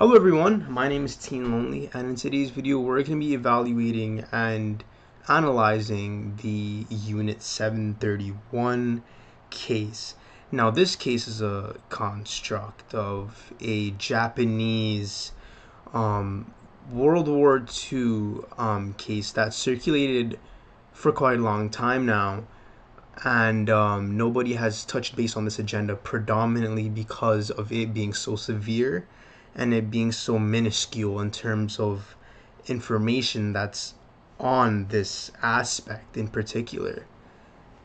Hello everyone, my name is Teen Lonely and in today's video we're going to be evaluating and analyzing the Unit 731 case. Now this case is a construct of a Japanese um, World War II um, case that circulated for quite a long time now and um, nobody has touched base on this agenda predominantly because of it being so severe and it being so minuscule in terms of information that's on this aspect in particular.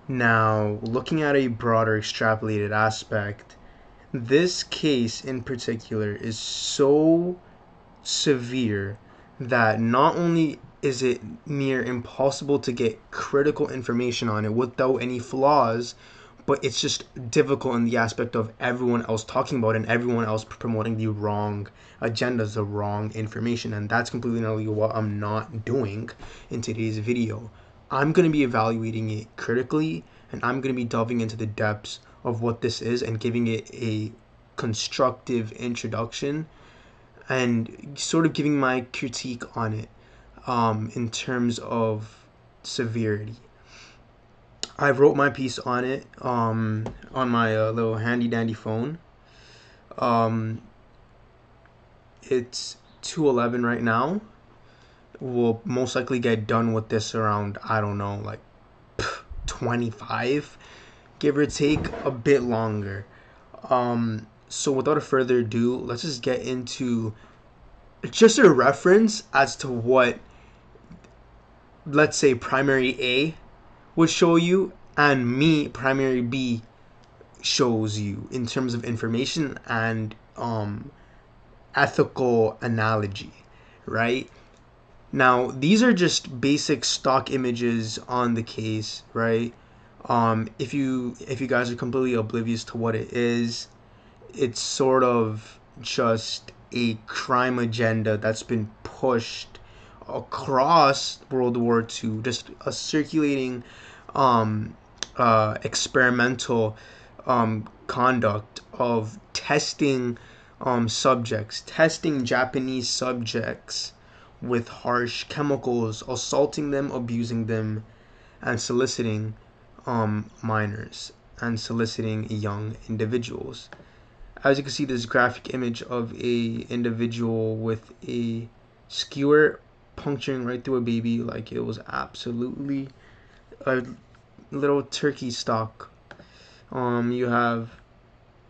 Now, looking at a broader extrapolated aspect, this case in particular is so severe that not only is it near impossible to get critical information on it without any flaws, but it's just difficult in the aspect of everyone else talking about it and everyone else promoting the wrong agendas, the wrong information, and that's completely not what I'm not doing in today's video. I'm going to be evaluating it critically, and I'm going to be delving into the depths of what this is and giving it a constructive introduction and sort of giving my critique on it um, in terms of severity. I wrote my piece on it um, on my uh, little handy dandy phone. Um, it's 2:11 right now. We'll most likely get done with this around I don't know like 25, give or take a bit longer. Um, so without a further ado, let's just get into just a reference as to what let's say primary A would show you and me primary B shows you in terms of information and um, ethical analogy, right? Now, these are just basic stock images on the case, right? Um, if you if you guys are completely oblivious to what it is, it's sort of just a crime agenda that's been pushed across World War II, just a circulating um, uh, experimental um, conduct of testing um, subjects, testing Japanese subjects with harsh chemicals, assaulting them, abusing them, and soliciting um, minors and soliciting young individuals. As you can see, this graphic image of a individual with a skewer puncturing right through a baby like it was absolutely a little turkey stock. Um, you have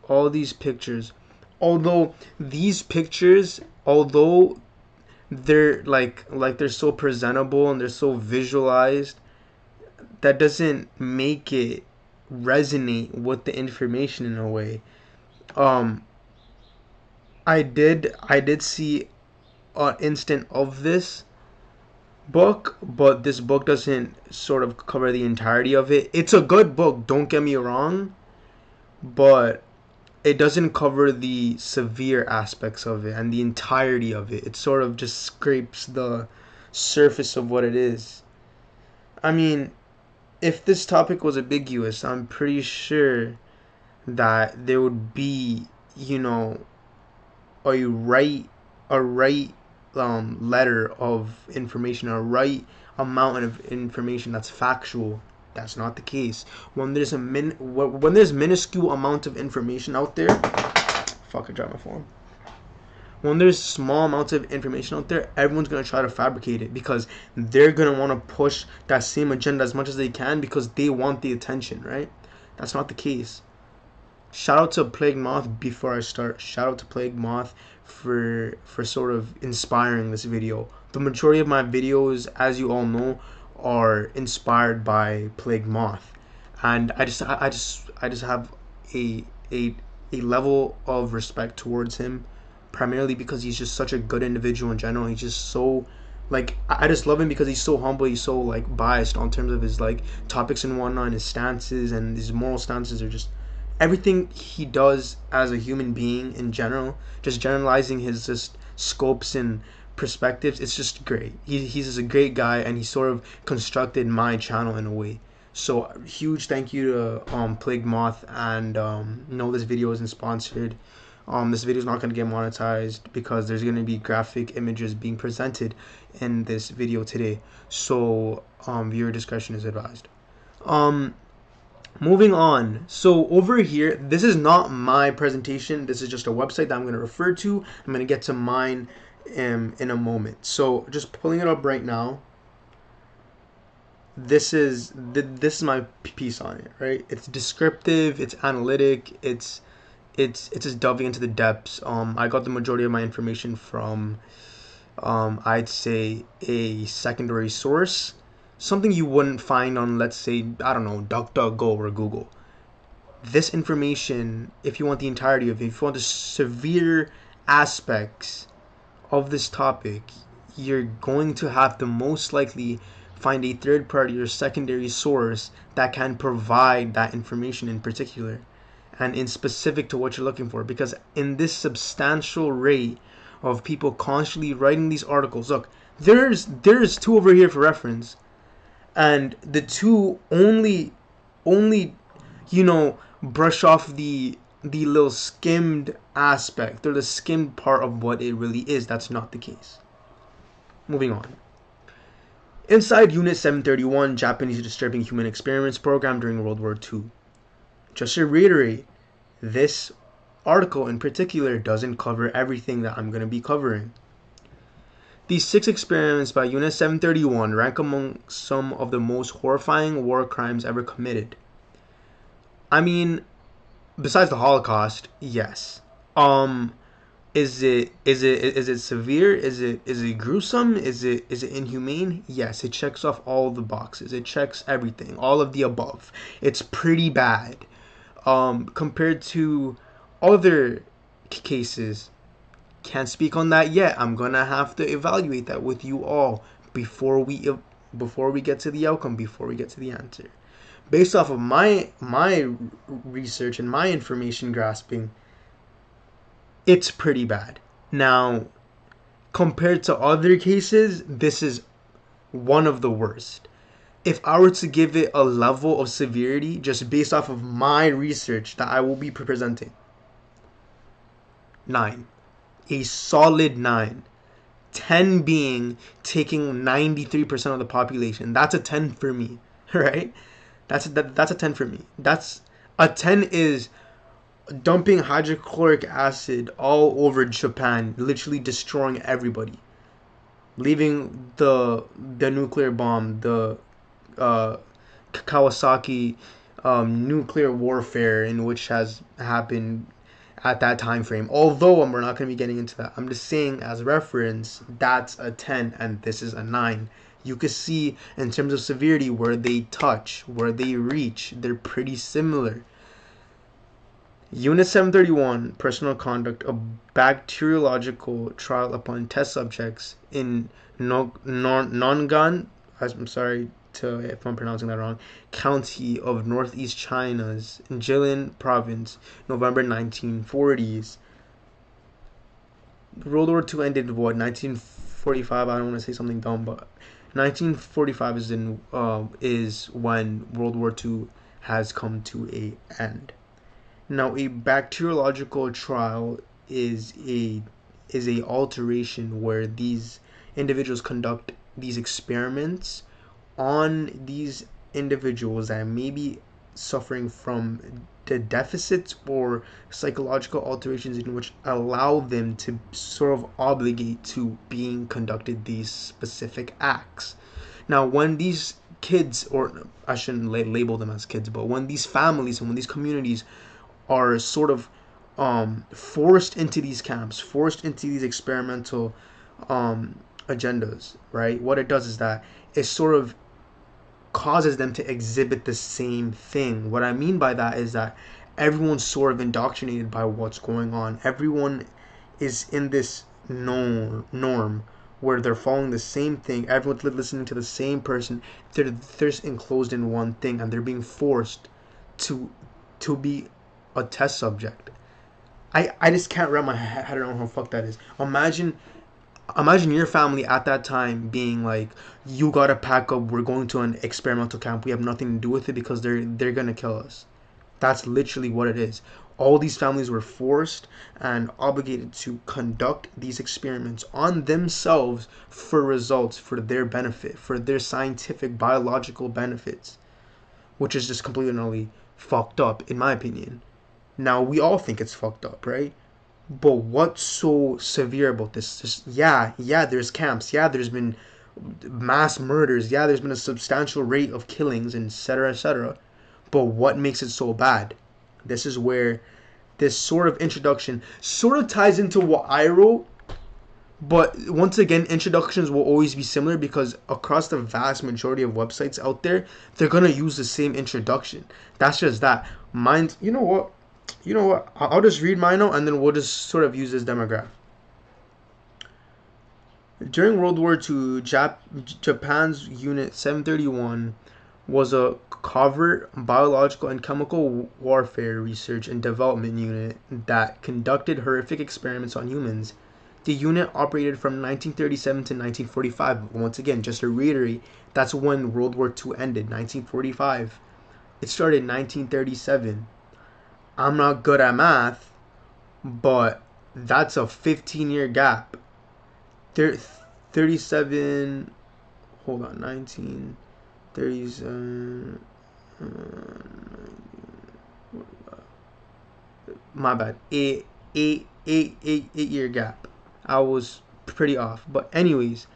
all these pictures. Although these pictures, although they're like like they're so presentable and they're so visualized, that doesn't make it resonate with the information in a way. Um, I did I did see an instant of this book, but this book doesn't sort of cover the entirety of it. It's a good book, don't get me wrong, but it doesn't cover the severe aspects of it and the entirety of it. It sort of just scrapes the surface of what it is. I mean, if this topic was ambiguous, I'm pretty sure that there would be, you know, a right a right um, letter of information, a right amount of information that's factual. That's not the case. When there's a min, when there's minuscule amount of information out there, fuck, I dropped my phone. When there's small amounts of information out there, everyone's gonna try to fabricate it because they're gonna want to push that same agenda as much as they can because they want the attention, right? That's not the case. Shout out to Plague Moth before I start. Shout out to Plague Moth for for sort of inspiring this video. The majority of my videos, as you all know, are inspired by Plague Moth, and I just I just I just have a a a level of respect towards him, primarily because he's just such a good individual in general. He's just so like I just love him because he's so humble. He's so like biased on terms of his like topics and whatnot, his stances and his moral stances are just everything he does as a human being in general, just generalizing his just scopes and perspectives, it's just great. He, he's just a great guy, and he sort of constructed my channel in a way. So huge thank you to um, Plague Moth, and um, this video isn't sponsored. Um, this video is not going to get monetized because there's going to be graphic images being presented in this video today. So um, viewer discretion is advised. Um, moving on. So over here, this is not my presentation. This is just a website that I'm going to refer to. I'm going to get to mine um, in a moment. So just pulling it up right now. This is this is my piece on it, right? It's descriptive, it's analytic, it's it's it's just delving into the depths. Um, I got the majority of my information from, um, I'd say a secondary source, something you wouldn't find on, let's say, I don't know, DuckDuckGo or Google. This information, if you want the entirety of it, if you want the severe aspects of this topic, you're going to have to most likely find a third party or secondary source that can provide that information in particular and in specific to what you're looking for because in this substantial rate of people constantly writing these articles look there's there's two over here for reference and the two only only you know brush off the the little skimmed aspect or the skimmed part of what it really is. That's not the case. Moving on. Inside unit 731 japanese disturbing human experiments program during world war ii just to reiterate, this article in particular doesn't cover everything that I'm going to be covering. These six experiments by Unit 731 rank among some of the most horrifying war crimes ever committed. I mean, besides the Holocaust, yes. Um, is it is it is it severe? Is it is it gruesome? Is it is it inhumane? Yes, it checks off all the boxes. It checks everything, all of the above. It's pretty bad um, compared to other cases. Can't speak on that yet. I'm gonna have to evaluate that with you all before we before we get to the outcome, before we get to the answer. Based off of my my research and my information grasping, it's pretty bad. Now, compared to other cases, this is one of the worst if I were to give it a level of severity just based off of my research that I will be presenting, nine. A solid nine. 10 being taking 93% of the population. That's a 10 for me, right? That's a, that, that's a 10 for me. That's a 10 is dumping hydrochloric acid all over Japan, literally destroying everybody. Leaving the the nuclear bomb, the uh, Kawasaki um, nuclear warfare in which has happened at that time frame. Although um, we're not going to be getting into that. I'm just saying as reference, that's a 10 and this is a 9. You can see in terms of severity where they touch, where they reach, they're pretty similar. Unit 731, Personal Conduct, a bacteriological trial upon test subjects in Nongan, I'm sorry, to, if I'm pronouncing that wrong, county of northeast China's Jilin province, November 1940s. World War II ended what 1945. I don't want to say something dumb, but 1945 is in uh, is when World War II has come to a end. Now, a bacteriological trial is a is a alteration where these individuals conduct these experiments on these individuals that may be suffering from the deficits or psychological alterations in which allow them to sort of obligate to being conducted these specific acts. Now, when these kids, or I shouldn't label them as kids, but when these families and when these communities are sort of um, forced into these camps, forced into these experimental um, agendas, right? What it does is that it sort of causes them to exhibit the same thing. What I mean by that is that everyone's sort of indoctrinated by what's going on. Everyone is in this norm, norm where they're following the same thing. Everyone's listening to the same person. They're they're enclosed in one thing, and they're being forced to to be a test subject. I I just can't wrap my head around how fuck that is. Imagine imagine your family at that time being like you gotta pack up we're going to an experimental camp we have nothing to do with it because they're they're gonna kill us that's literally what it is all these families were forced and obligated to conduct these experiments on themselves for results for their benefit, for their scientific biological benefits, which is just completely fucked up, in my opinion. Now, we all think it's fucked up, right? But what's so severe about this? Just, yeah, yeah, there's camps. Yeah, there's been mass murders. Yeah, there's been a substantial rate of killings, etc., etc. But what makes it so bad? This is where this sort of introduction sort of ties into what I wrote. But once again, introductions will always be similar because across the vast majority of websites out there, they're gonna use the same introduction. That's just that. Mine, you know what? You know what? I'll just read mine out and then we'll just sort of use this demographic. During World War II, Jap- Japan's Unit 731 was a covert biological and chemical warfare research and development unit that conducted horrific experiments on humans. The unit operated from 1937 to 1945. Once again, just to reiterate, that's when World War II ended, 1945. It started in 1937. I'm not good at math, but that's a 15 year gap. There, 37, hold on, 19, 37 my bad. Eight, eight, eight, eight, eight year gap. I was pretty off. But anyways,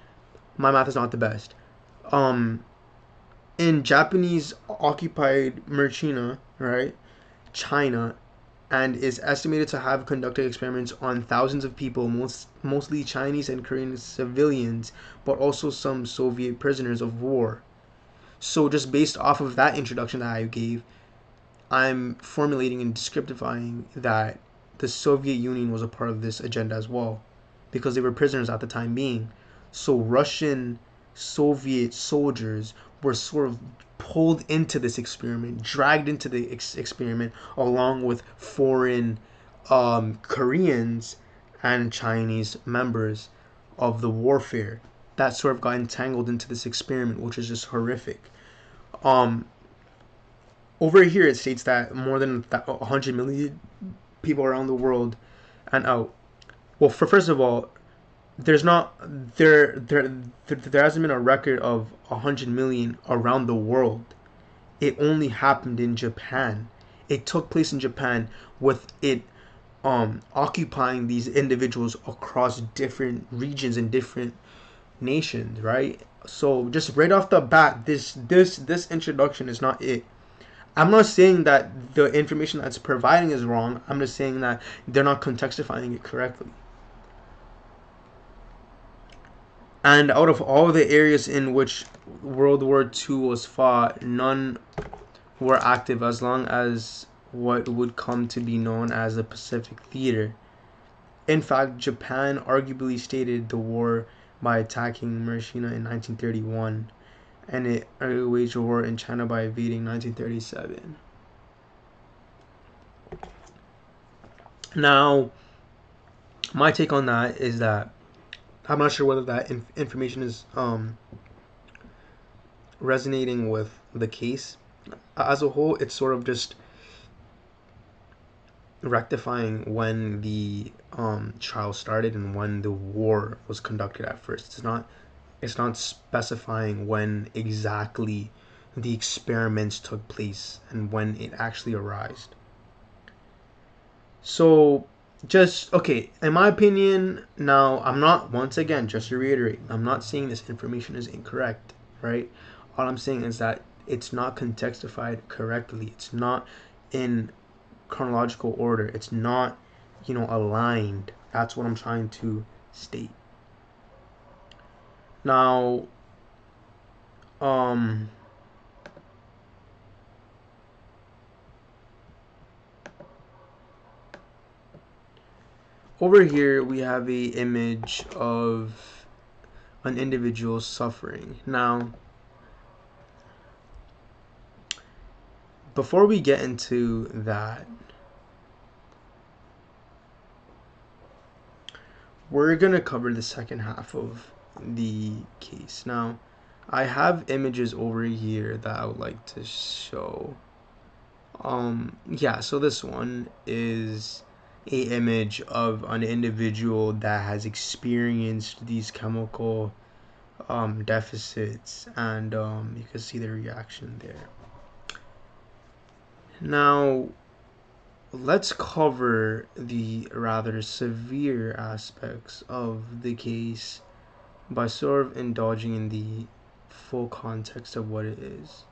my math is not the best. Um, in Japanese occupied Merchina, right, China, and is estimated to have conducted experiments on thousands of people, most mostly Chinese and Korean civilians, but also some Soviet prisoners of war. So just based off of that introduction that I gave, I'm formulating and descriptifying that the Soviet Union was a part of this agenda as well, because they were prisoners at the time being. So Russian Soviet soldiers were sort of pulled into this experiment, dragged into the ex- experiment along with foreign um, Koreans and Chinese members of the warfare that sort of got entangled into this experiment, which is just horrific. Um, over here, it states that more than 100 million people around the world, and oh, well, for first of all, there's not there there there hasn't been a record of 100 million around the world. It only happened in Japan. It took place in Japan with it um occupying these individuals across different regions and different nations, right? So just right off the bat, this this this introduction is not it. I'm not saying that the information that's providing is wrong. I'm just saying that they're not contextifying it correctly. And out of all the areas in which World War II was fought, none were active as long as what would come to be known as the Pacific Theater. In fact, Japan arguably stated the war by attacking Merchina in 1931, and it waged a war in China by invading 1937. Now, my take on that is that I'm not sure whether that inf- information is um, resonating with the case as a whole. It's sort of just rectifying when the um, trial started and when the war was conducted at first. It's not it's not specifying when exactly the experiments took place and when it actually arose. So just okay, in my opinion, now I'm not once again just to reiterate, I'm not saying this information is incorrect, right? All I'm saying is that it's not contextified correctly. It's not in chronological order. It's not, you know, aligned. That's what I'm trying to state. Now, um, over here we have a image of an individual suffering. Now, before we get into that, we're going to cover the second half of the case. Now, I have images over here that I would like to show. Um, yeah, so this one is a image of an individual that has experienced these chemical um, deficits, and um, you can see the reaction there. Now, let's cover the rather severe aspects of the case by sort of indulging in the full context of what it is.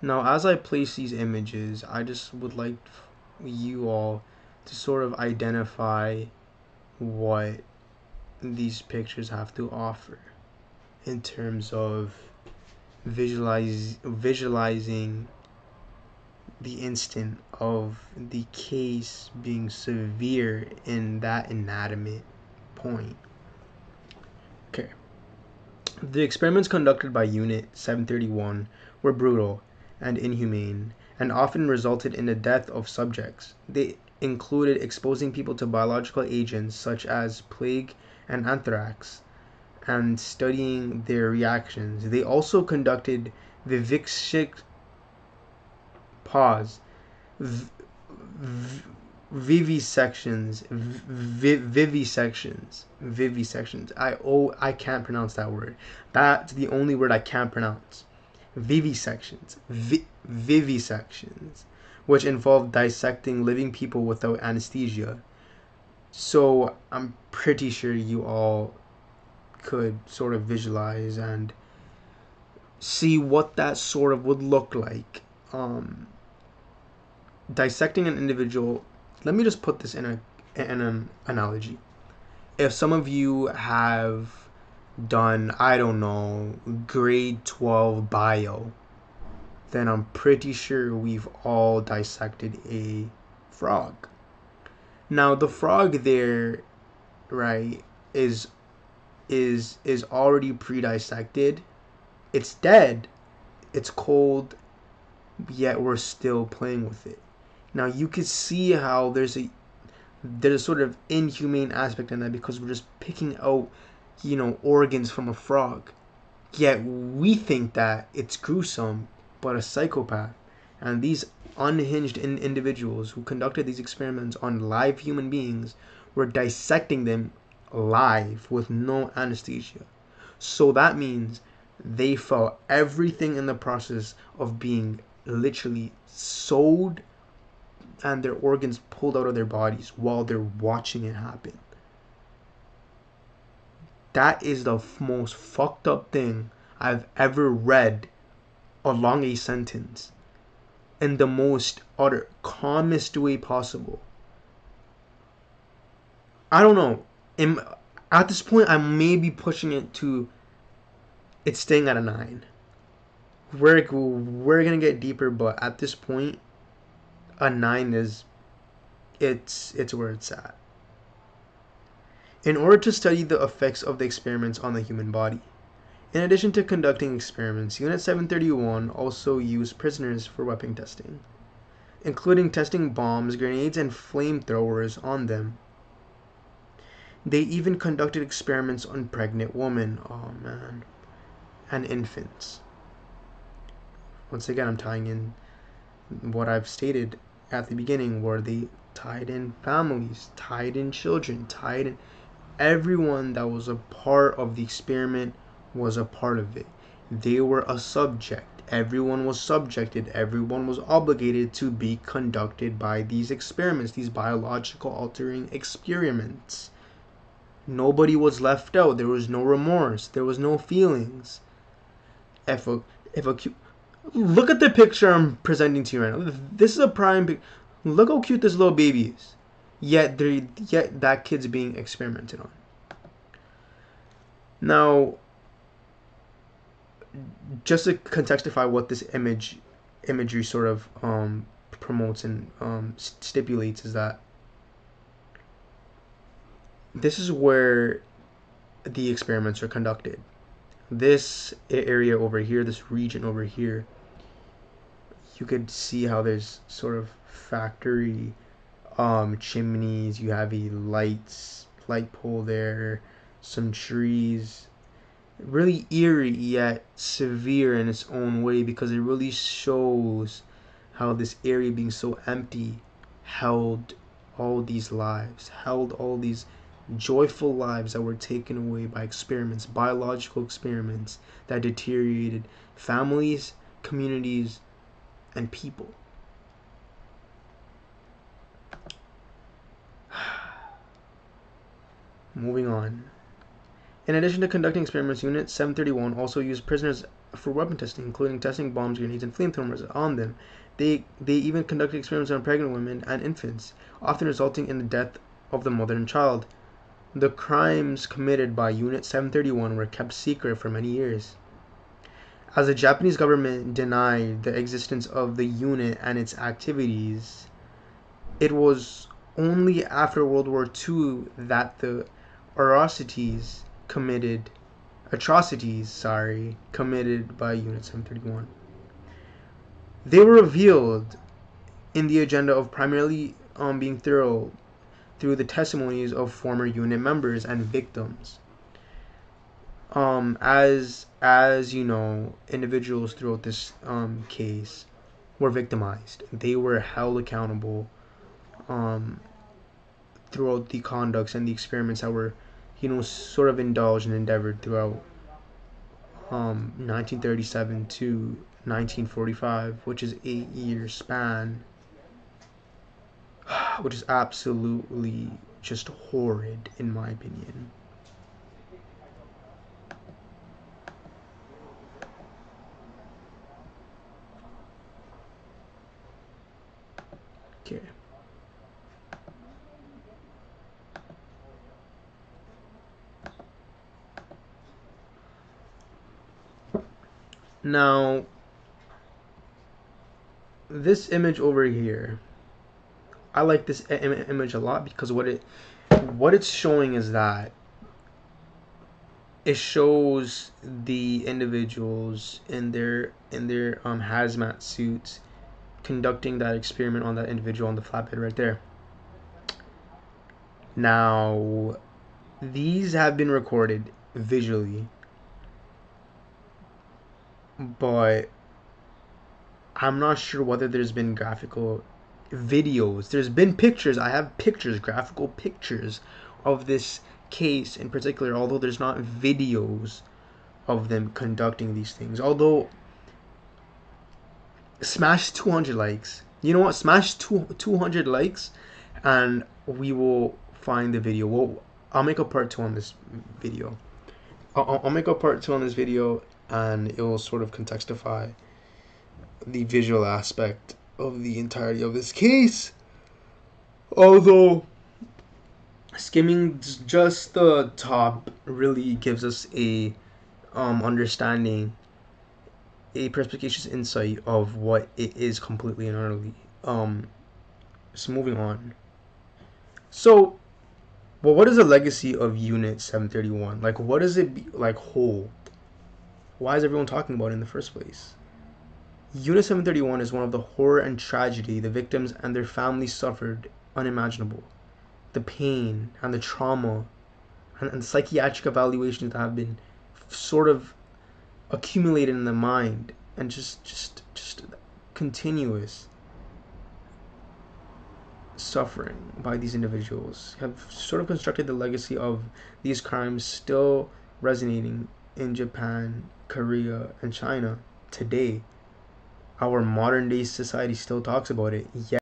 Now, as I place these images, I just would like you all to sort of identify what these pictures have to offer in terms of visualize visualizing the instant of the case being severe in that inanimate point. Okay. The experiments conducted by Unit 731 were brutal and inhumane and often resulted in the death of subjects. They included exposing people to biological agents such as plague and anthrax and studying their reactions. They also conducted vivisection pause vivisections vivisections vivisections. I oh i can't pronounce that word. That's the only word i can't pronounce. Vivisections. Vi- vivisections which involved dissecting living people without anesthesia. So i'm pretty sure you all could sort of visualize and see what that sort of would look like. Um, dissecting an individual let me just put this in a in an analogy. If some of you have done i don't know grade 12 bio then i'm pretty sure we've all dissected a frog. Now the frog there right is is is already pre-dissected. It's dead. It's cold yet we're still playing with it. Now you can see how there's a there's a sort of inhumane aspect in that because we're just picking out you know organs from a frog. Yet we think that it's gruesome but a psychopath and these unhinged in- individuals who conducted these experiments on live human beings were dissecting them live with no anesthesia. So that means they felt everything in the process of being literally sewed and their organs pulled out of their bodies while they're watching it happen. That is the f- most fucked up thing I've ever read along a sentence in the most utter calmest way possible. I don't know at this point, I may be pushing it to it's staying at a nine. We're we're gonna get deeper, but at this point, a nine is it's it's where it's at. In order to study the effects of the experiments on the human body, in addition to conducting experiments, Unit 731 also used prisoners for weapon testing, including testing bombs, grenades, and flamethrowers on them they even conducted experiments on pregnant women. Oh man. And infants. Once again, I'm tying in what I've stated at the beginning, where they tied in families, tied in children, tied in everyone that was a part of the experiment was a part of it. They were a subject. Everyone was subjected. Everyone was obligated to be conducted by these experiments, these biological altering experiments. Nobody was left out. There was no remorse. There was no feelings. If a if a look at the picture I'm presenting to you right now. This is a prime. Look how cute this little baby is. Yet yet that kid's being experimented on. Now, just to contextify what this image imagery sort of um, promotes and um, stipulates is that this is where the experiments are conducted. This area over here, this region over here, you could see how there's sort of factory um, chimneys. You have a lights light pole there, some trees. Really eerie yet severe in its own way because it really shows how this area being so empty held all these lives, held all these joyful lives that were taken away by experiments, biological experiments that deteriorated families, communities, and people. Moving on. In addition to conducting experiments, Unit 731 also used prisoners for weapon testing, including testing bombs, grenades, and flamethrowers on them. They, they even conducted experiments on pregnant women and infants, often resulting in the death of the mother and child. The crimes committed by Unit 731 were kept secret for many years. As the Japanese government denied the existence of the unit and its activities, it was only after World War II that the atrocities committed atrocities, sorry, committed by Unit 731. They were revealed in the agenda of primarily um, being thorough through the testimonies of former unit members and victims. Um, as as you know, individuals throughout this um, case were victimized. They were held accountable um, throughout the conducts and the experiments that were you know, sort of indulged and endeavored throughout um, 1937 to 1945, which is eight year span, which is absolutely just horrid in my opinion. Okay. Now, this image over here, I like this Im image a lot because what it what it's showing is that it shows the individuals in their in their um, hazmat suits conducting that experiment on that individual on the flatbed right there. Now, these have been recorded visually but I'm not sure whether there's been graphical videos. There's been pictures. I have pictures, graphical pictures of this case in particular, although there's not videos of them conducting these things. Although, smash 200 likes. You know what? Smash two, 200 likes and we will find the video. We'll, I'll make a part two on this video. I'll, I'll make a part two on this video and it will sort of contextify the visual aspect of the entirety of this case. Although skimming just the top really gives us a um, understanding, a perspicacious insight of what it is completely and utterly. Um, so moving on. So, well, what is the legacy of Unit 731? Like, what does it be, like hold? Why is everyone talking about it in the first place? Unit 731 is one of the horror and tragedy the victims and their families suffered unimaginable. The pain and the trauma and, and psychiatric evaluations that have been sort of accumulated in the mind and just just just continuous suffering by these individuals have sort of constructed the legacy of these crimes still resonating in Japan Korea, and China today, our modern day society still talks about it. Yet